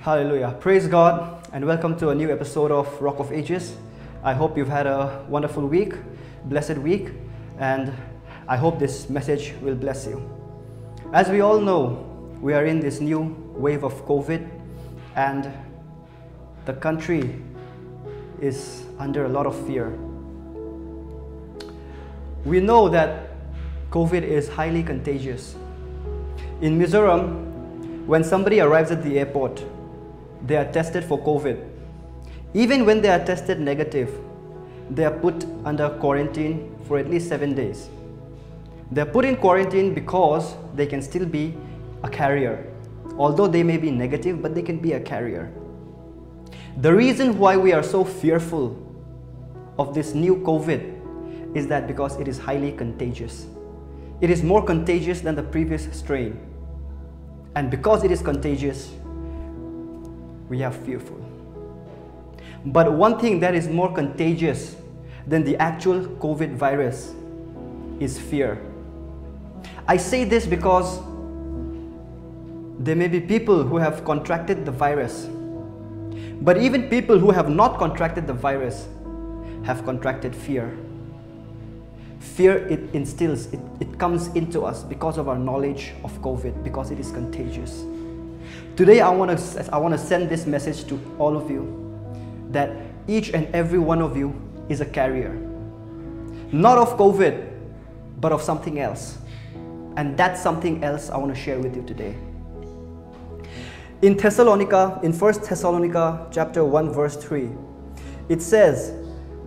Hallelujah. Praise God and welcome to a new episode of Rock of Ages. I hope you've had a wonderful week, blessed week, and I hope this message will bless you. As we all know, we are in this new wave of COVID and the country is under a lot of fear. We know that COVID is highly contagious. In Mizoram, when somebody arrives at the airport, they are tested for COVID. Even when they are tested negative, they are put under quarantine for at least seven days. They are put in quarantine because they can still be a carrier. Although they may be negative, but they can be a carrier. The reason why we are so fearful of this new COVID is that because it is highly contagious. It is more contagious than the previous strain. And because it is contagious, we are fearful. But one thing that is more contagious than the actual COVID virus is fear. I say this because there may be people who have contracted the virus, but even people who have not contracted the virus have contracted fear. Fear, it instills, it, it comes into us because of our knowledge of COVID, because it is contagious. Today, I want to I want to send this message to all of you that each and every one of you is a carrier, not of COVID, but of something else. And that's something else I want to share with you today. In Thessalonica, in 1 Thessalonica chapter 1 verse 3, it says,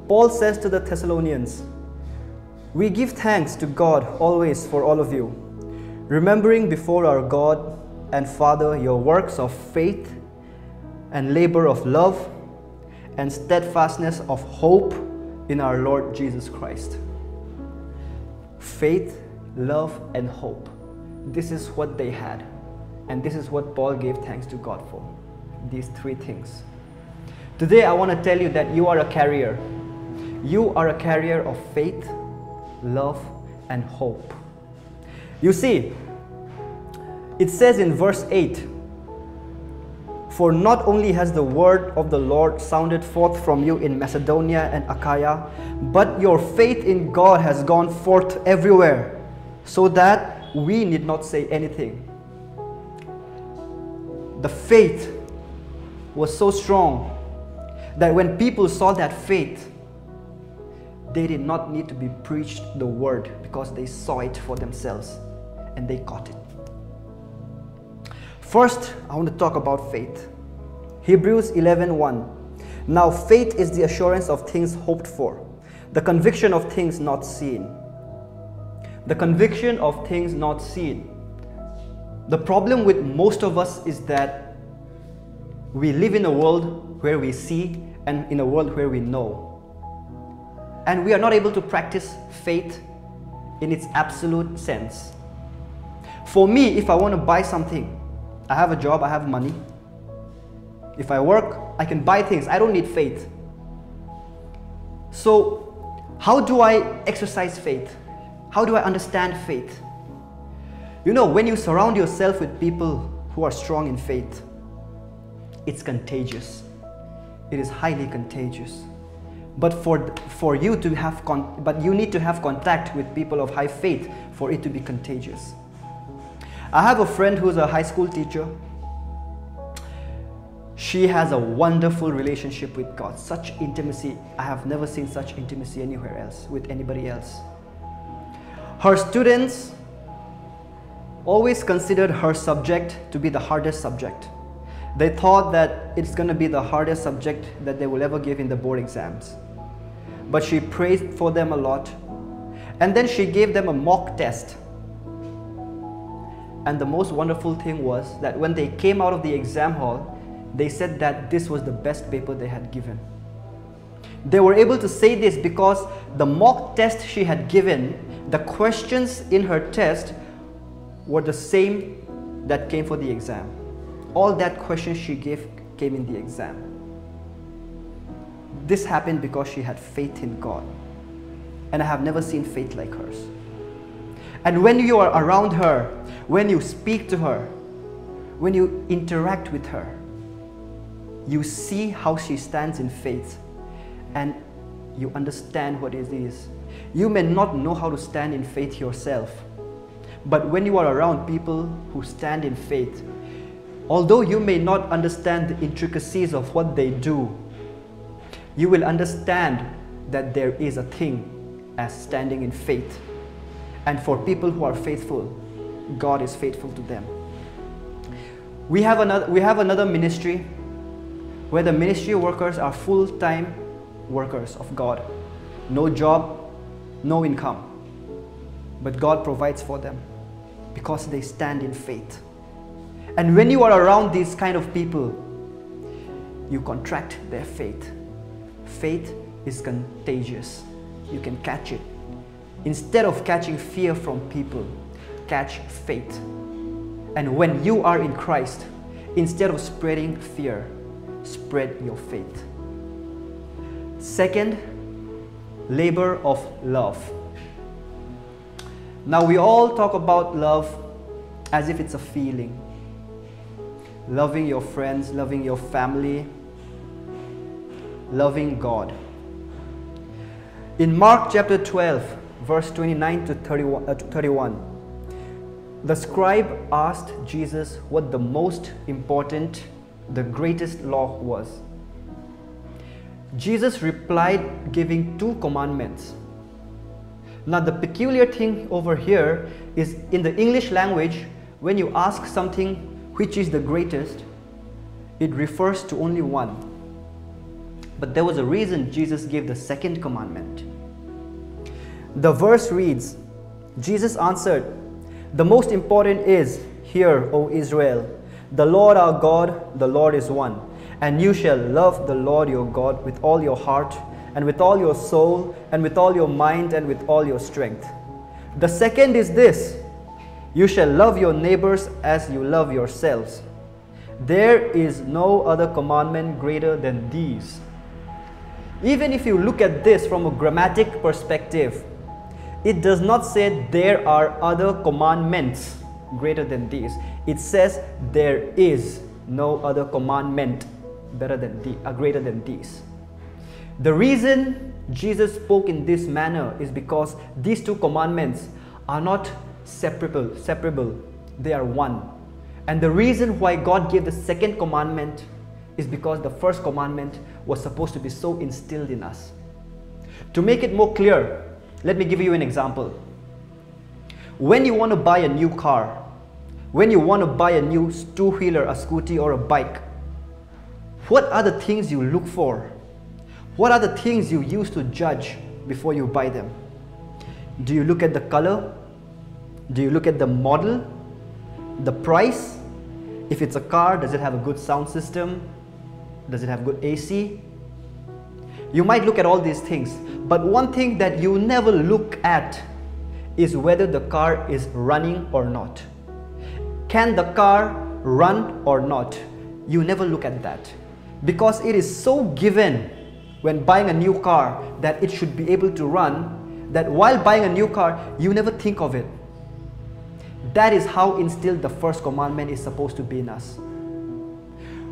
Paul says to the Thessalonians, We give thanks to God always for all of you, remembering before our God and Father your works of faith and labor of love and steadfastness of hope in our Lord Jesus Christ. Faith, love, and hope. This is what they had. And this is what Paul gave thanks to God for. These three things. Today, I want to tell you that you are a carrier. You are a carrier of faith, love, and hope. You see, it says in verse 8 For not only has the word of the Lord sounded forth from you in Macedonia and Achaia, but your faith in God has gone forth everywhere, so that we need not say anything. The faith was so strong that when people saw that faith, they did not need to be preached the word because they saw it for themselves and they got it. First, I want to talk about faith. Hebrews 11:1. 1. Now faith is the assurance of things hoped for, the conviction of things not seen. The conviction of things not seen. The problem with most of us is that we live in a world where we see and in a world where we know. And we are not able to practice faith in its absolute sense. For me, if I want to buy something, I have a job, I have money. If I work, I can buy things. I don't need faith. So, how do I exercise faith? How do I understand faith? You know, when you surround yourself with people who are strong in faith, it's contagious. It is highly contagious. But for, for you to have, but you need to have contact with people of high faith for it to be contagious. I have a friend who's a high school teacher. She has a wonderful relationship with God, such intimacy. I have never seen such intimacy anywhere else with anybody else. Her students always considered her subject to be the hardest subject. They thought that it's going to be the hardest subject that they will ever give in the board exams. But she prayed for them a lot. And then she gave them a mock test and the most wonderful thing was that when they came out of the exam hall, they said that this was the best paper they had given. They were able to say this because the mock test she had given, the questions in her test were the same that came for the exam. All that questions she gave came in the exam. This happened because she had faith in God. And I have never seen faith like hers. And when you are around her, when you speak to her, when you interact with her, you see how she stands in faith and you understand what it is. You may not know how to stand in faith yourself, but when you are around people who stand in faith, although you may not understand the intricacies of what they do, you will understand that there is a thing as standing in faith. And for people who are faithful, God is faithful to them. We have another, we have another ministry where the ministry workers are full time workers of God. No job, no income. But God provides for them because they stand in faith. And when you are around these kind of people, you contract their faith. Faith is contagious. You can catch it. Instead of catching fear from people, catch faith. And when you are in Christ, instead of spreading fear, spread your faith. Second, labor of love. Now, we all talk about love as if it's a feeling. Loving your friends, loving your family, loving God. In Mark chapter 12, verse 29 to 31, uh, 31, the scribe asked Jesus what the most important, the greatest law was. Jesus replied, giving two commandments. Now, the peculiar thing over here is in the English language, when you ask something which is the greatest, it refers to only one. But there was a reason Jesus gave the second commandment. The verse reads Jesus answered, The most important is, Hear, O Israel, the Lord our God, the Lord is one. And you shall love the Lord your God with all your heart, and with all your soul, and with all your mind, and with all your strength. The second is this You shall love your neighbors as you love yourselves. There is no other commandment greater than these. Even if you look at this from a grammatic perspective, it does not say there are other commandments greater than these. It says there is no other commandment better than the, uh, greater than these. The reason Jesus spoke in this manner is because these two commandments are not separable, separable. They are one. And the reason why God gave the second commandment is because the first commandment was supposed to be so instilled in us. To make it more clear, let me give you an example. When you want to buy a new car, when you want to buy a new two-wheeler, a scooty or a bike, what are the things you look for? What are the things you use to judge before you buy them? Do you look at the color? Do you look at the model? The price? If it's a car, does it have a good sound system? Does it have good AC? You might look at all these things, but one thing that you never look at is whether the car is running or not. Can the car run or not? You never look at that because it is so given when buying a new car that it should be able to run that while buying a new car, you never think of it. That is how instilled the first commandment is supposed to be in us.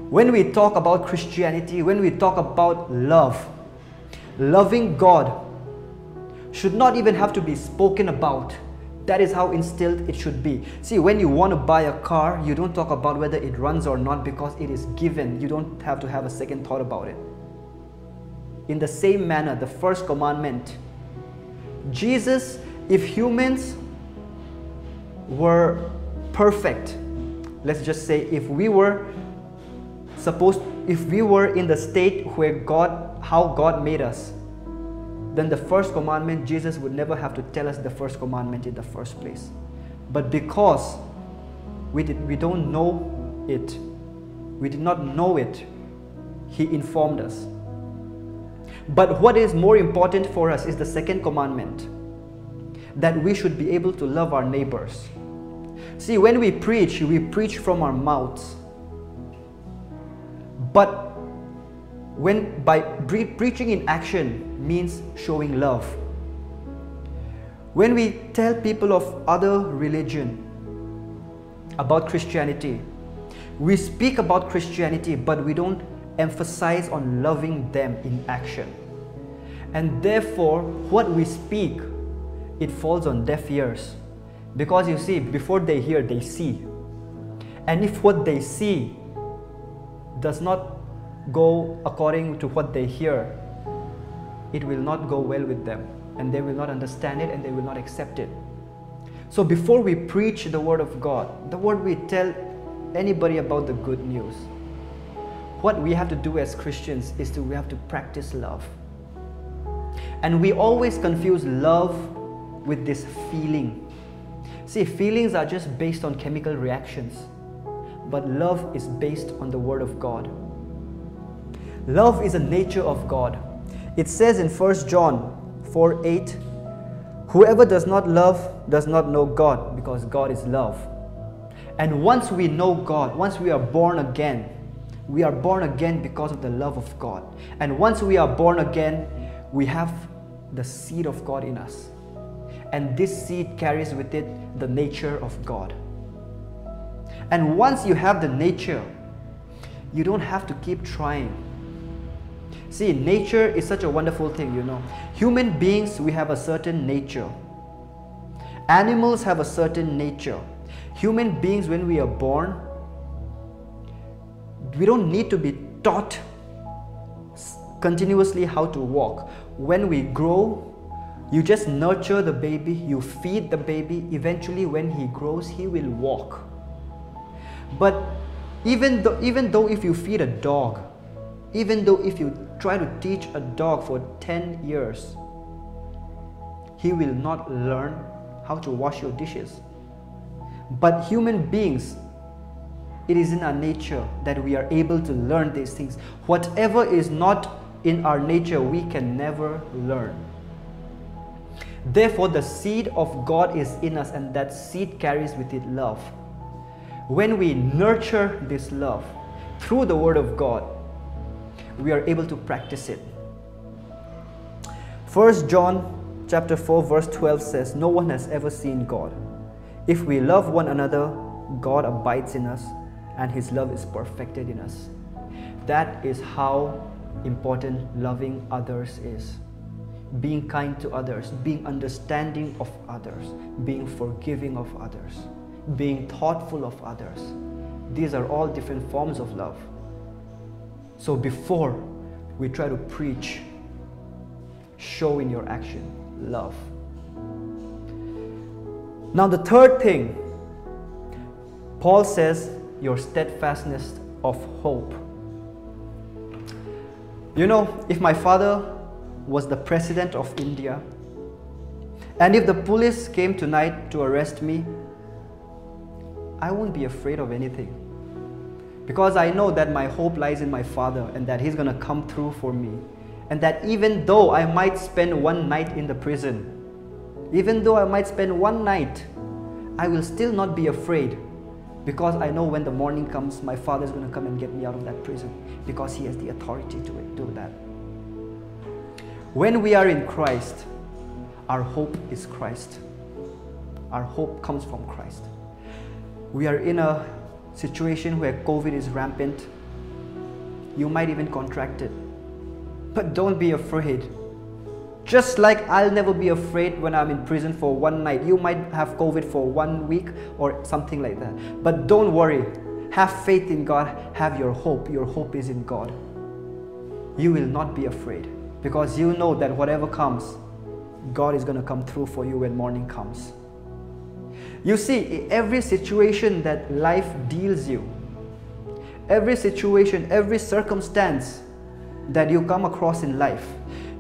When we talk about Christianity, when we talk about love, loving God should not even have to be spoken about. That is how instilled it should be. See, when you want to buy a car, you don't talk about whether it runs or not because it is given. You don't have to have a second thought about it. In the same manner, the first commandment Jesus, if humans were perfect, let's just say if we were supposed, if we were in the state where God how God made us, then the first commandment, Jesus would never have to tell us the first commandment in the first place. But because we, did, we don't know it, we did not know it, He informed us. But what is more important for us is the second commandment that we should be able to love our neighbors. See, when we preach, we preach from our mouths. But when by preaching in action means showing love. When we tell people of other religion about Christianity, we speak about Christianity, but we don't emphasize on loving them in action. And therefore, what we speak, it falls on deaf ears. Because you see, before they hear, they see. And if what they see does not go according to what they hear, it will not go well with them. And they will not understand it and they will not accept it. So before we preach the word of God, the word we tell anybody about the good news, what we have to do as Christians is to we have to practice love. And we always confuse love with this feeling. See, feelings are just based on chemical reactions, but love is based on the Word of God. Love is a nature of God. It says in 1 John 4 8, Whoever does not love does not know God, because God is love. And once we know God, once we are born again, we are born again because of the love of God. And once we are born again, we have the seed of God in us. And this seed carries with it the nature of God. And once you have the nature, you don't have to keep trying. See, nature is such a wonderful thing, you know. Human beings, we have a certain nature. Animals have a certain nature. Human beings, when we are born, we don't need to be taught continuously how to walk. When we grow, you just nurture the baby, you feed the baby. Eventually, when he grows, he will walk. But even though, even though if you feed a dog, even though if you try to teach a dog for 10 years, he will not learn how to wash your dishes. But human beings, it is in our nature that we are able to learn these things. Whatever is not in our nature, we can never learn. Therefore, the seed of God is in us, and that seed carries with it love. When we nurture this love through the Word of God, we are able to practice it. First John chapter 4 verse 12 says, No one has ever seen God. If we love one another, God abides in us and his love is perfected in us. That is how important loving others is. Being kind to others, being understanding of others, being forgiving of others, being thoughtful of others. These are all different forms of love. So before we try to preach, show in your action love. Now, the third thing, Paul says, your steadfastness of hope. You know, if my father was the president of India, and if the police came tonight to arrest me, I won't be afraid of anything. Because I know that my hope lies in my Father and that He's going to come through for me. And that even though I might spend one night in the prison, even though I might spend one night, I will still not be afraid because I know when the morning comes, my Father is going to come and get me out of that prison because He has the authority to do that. When we are in Christ, our hope is Christ. Our hope comes from Christ. We are in a situation where COVID is rampant, you might even contract it. But don't be afraid. Just like I'll never be afraid when I'm in prison for one night. You might have COVID for one week or something like that. But don't worry. Have faith in God. Have your hope. Your hope is in God. You will not be afraid because you know that whatever comes, God is going to come through for you when morning comes. You see, every situation that life deals you, every situation, every circumstance that you come across in life,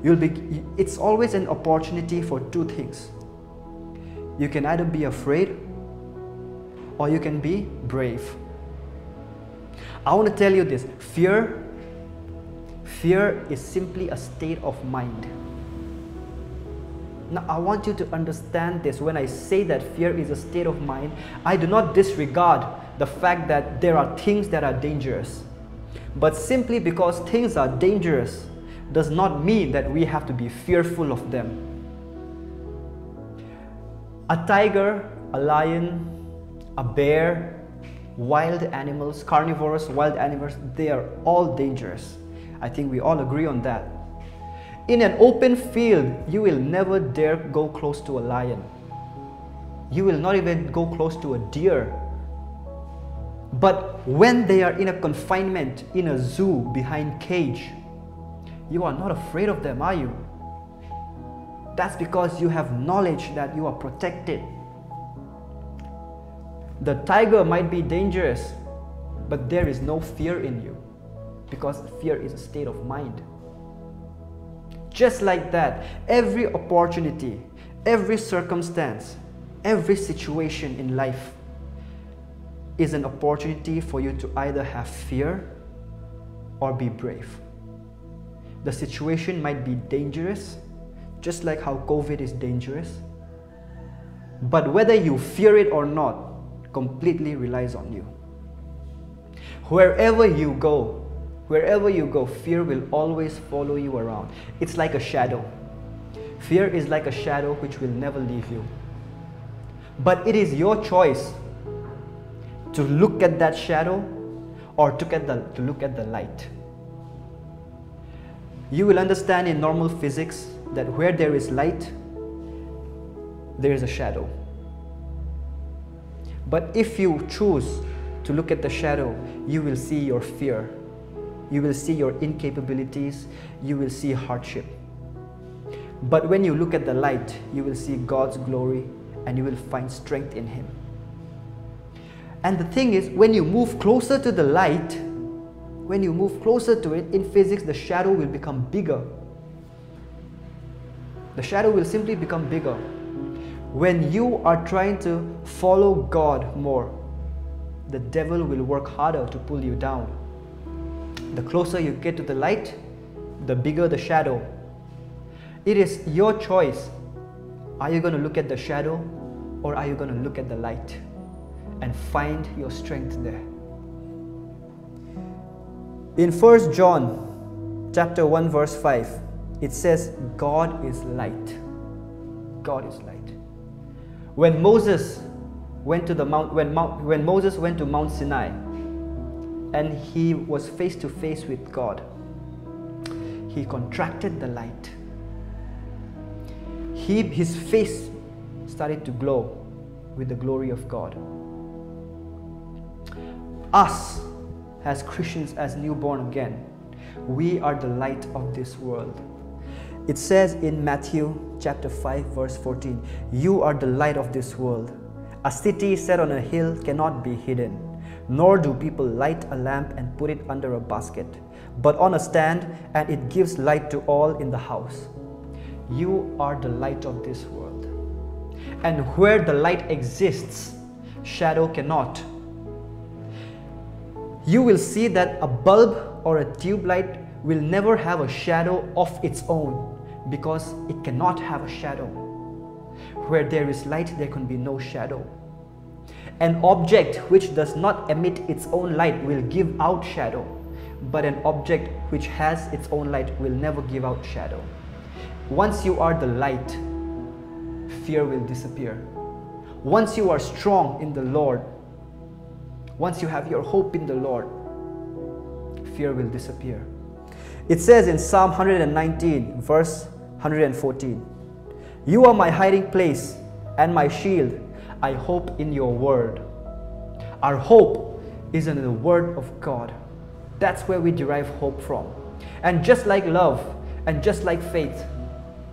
you'll be it's always an opportunity for two things. You can either be afraid or you can be brave. I want to tell you this, fear fear is simply a state of mind. Now, I want you to understand this. When I say that fear is a state of mind, I do not disregard the fact that there are things that are dangerous. But simply because things are dangerous does not mean that we have to be fearful of them. A tiger, a lion, a bear, wild animals, carnivorous wild animals, they are all dangerous. I think we all agree on that. In an open field, you will never dare go close to a lion. You will not even go close to a deer. But when they are in a confinement, in a zoo, behind cage, you are not afraid of them, are you? That's because you have knowledge that you are protected. The tiger might be dangerous, but there is no fear in you because fear is a state of mind. Just like that, every opportunity, every circumstance, every situation in life is an opportunity for you to either have fear or be brave. The situation might be dangerous, just like how COVID is dangerous. But whether you fear it or not completely relies on you. Wherever you go, wherever you go, fear will always follow you around. It's like a shadow. Fear is like a shadow which will never leave you. But it is your choice to look at that shadow or to, get the, to look at the light. You will understand in normal physics that where there is light, there is a shadow. But if you choose to look at the shadow, you will see your fear. You will see your incapabilities. You will see hardship. But when you look at the light, you will see God's glory and you will find strength in Him. And the thing is, when you move closer to the light, when you move closer to it, in physics, the shadow will become bigger. The shadow will simply become bigger. When you are trying to follow God more, the devil will work harder to pull you down. The closer you get to the light, the bigger the shadow. It is your choice. Are you going to look at the shadow or are you going to look at the light and find your strength there? In 1 John chapter 1 verse 5, it says God is light. God is light. When Moses went to the mount when, mount, when Moses went to Mount Sinai and he was face to face with God, he contracted the light. He, his face started to glow with the glory of God. Us as Christians, as newborn again, we are the light of this world. It says in Matthew chapter 5 verse 14, you are the light of this world. A city set on a hill cannot be hidden, nor do people light a lamp and put it under a basket, but on a stand and it gives light to all in the house. You are the light of this world. And where the light exists, shadow cannot you will see that a bulb or a tube light will never have a shadow of its own because it cannot have a shadow. Where there is light, there can be no shadow. An object which does not emit its own light will give out shadow, but an object which has its own light will never give out shadow. Once you are the light, fear will disappear. Once you are strong in the Lord, once you have your hope in the Lord, fear will disappear. It says in Psalm 119, verse 114, You are my hiding place and my shield. I hope in your word. Our hope is in the word of God. That's where we derive hope from. And just like love and just like faith,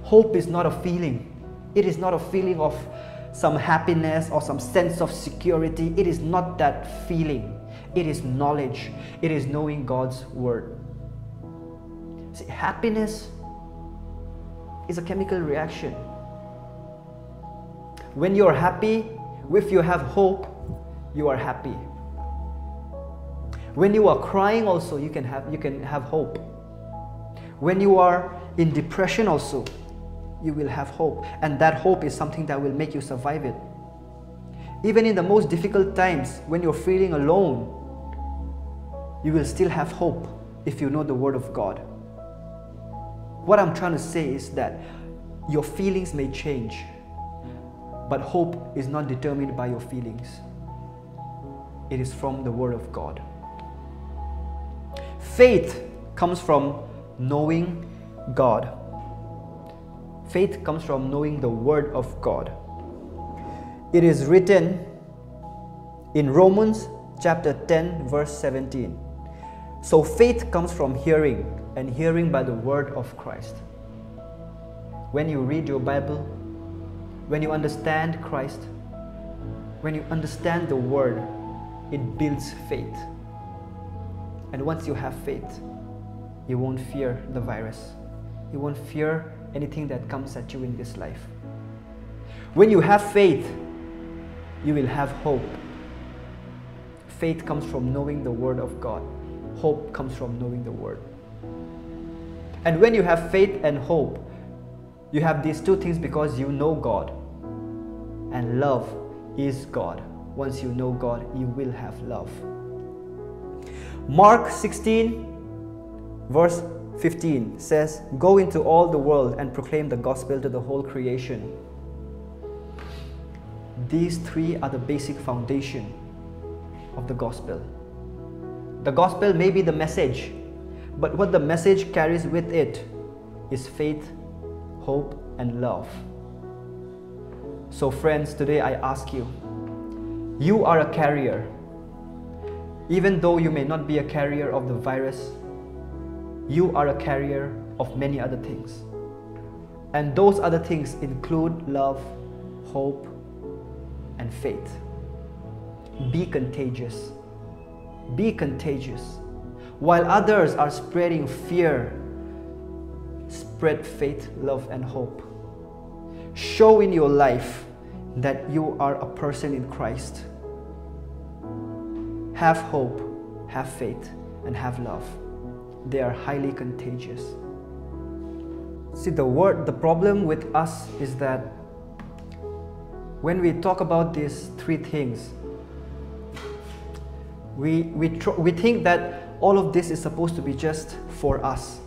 hope is not a feeling. It is not a feeling of some happiness or some sense of security. It is not that feeling. It is knowledge. It is knowing God's word. See, happiness is a chemical reaction. When you're happy, if you have hope, you are happy. When you are crying also, you can have, you can have hope. When you are in depression also, you will have hope. And that hope is something that will make you survive it. Even in the most difficult times, when you're feeling alone, you will still have hope if you know the Word of God. What I'm trying to say is that your feelings may change, but hope is not determined by your feelings. It is from the Word of God. Faith comes from knowing God. Faith comes from knowing the Word of God. It is written in Romans chapter 10, verse 17. So faith comes from hearing, and hearing by the Word of Christ. When you read your Bible, when you understand Christ, when you understand the Word, it builds faith. And once you have faith, you won't fear the virus. You won't fear anything that comes at you in this life. When you have faith, you will have hope. Faith comes from knowing the Word of God, hope comes from knowing the Word. And when you have faith and hope, you have these two things because you know God. And love is God. Once you know God, you will have love. Mark 16, verse 15 says, Go into all the world and proclaim the gospel to the whole creation. These three are the basic foundation of the gospel. The gospel may be the message, but what the message carries with it is faith, hope, and love. So, friends, today I ask you you are a carrier. Even though you may not be a carrier of the virus, you are a carrier of many other things. And those other things include love, hope, and faith. Be contagious. Be contagious. While others are spreading fear, spread faith, love, and hope. Show in your life that you are a person in Christ. Have hope, have faith, and have love. They are highly contagious. See, the word, the problem with us is that when we talk about these three things, we, we, we think that all of this is supposed to be just for us.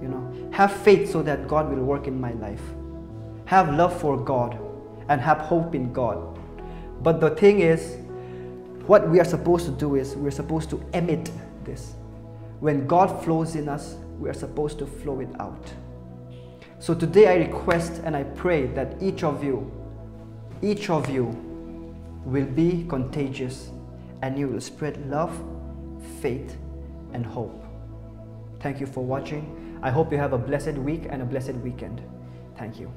You know, have faith so that God will work in my life. Have love for God and have hope in God. But the thing is, what we are supposed to do is we're supposed to emit this. When God flows in us, we are supposed to flow it out. So today I request and I pray that each of you, each of you will be contagious and you will spread love, faith, and hope. Thank you for watching. I hope you have a blessed week and a blessed weekend. Thank you.